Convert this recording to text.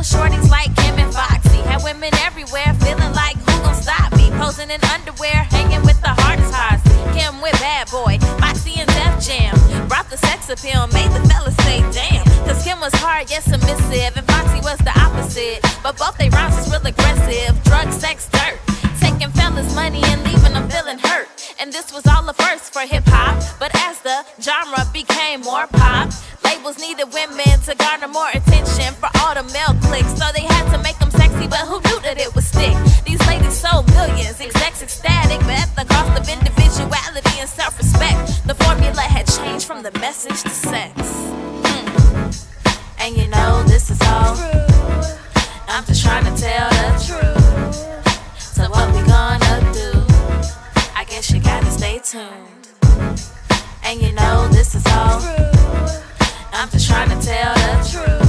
Little shorties like Kim and Foxy. Had women everywhere feeling like who gon' stop me? Posing in underwear, hanging with the hardest hearts. Kim with Bad Boy, Foxy and Def Jam. Brought the sex appeal, made the fellas say damn. Cause Kim was hard, yes, submissive. And Foxy was the opposite. But both they rhymes was real aggressive. Drug, sex, dirt. Taking fellas' money and leaving them feeling hurt. And this was all a first for hip hop. But as the genre became more pop, labels needed women to garner more attention for all the male clicks. So they had to make them sexy, but who knew that it would stick? These ladies sold millions, execs ecstatic, but at the cost of individuality and self respect. The formula had changed from the message to sex. Mm. And you know, this is all. true. I'm just trying to tell the truth. So, what we gonna do? I guess you gotta stay tuned. And you know, this is all. I'm just trying to tell the truth.